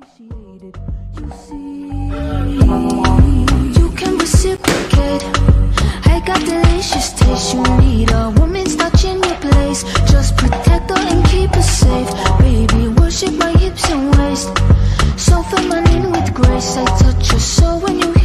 You can reciprocate. I got delicious taste. You need a woman's touch in your place. Just protect her and keep her safe. Baby, worship my hips and waist. So feminine with grace. I touch your soul when you